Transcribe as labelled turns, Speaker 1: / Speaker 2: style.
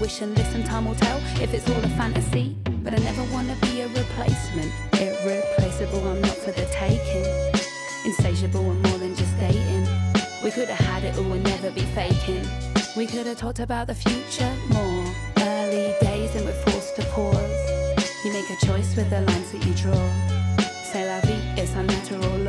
Speaker 1: wish and listen, time will tell if it's all a fantasy. But I never wanna be a replacement. Irreplaceable, I'm not for the taking. Insatiable and more than just dating. We could have had it all and never be faking. We could have talked about the future more. Early days and we're forced to pause. You make a choice with the lines that you draw. C'est la vie, it's unnatural.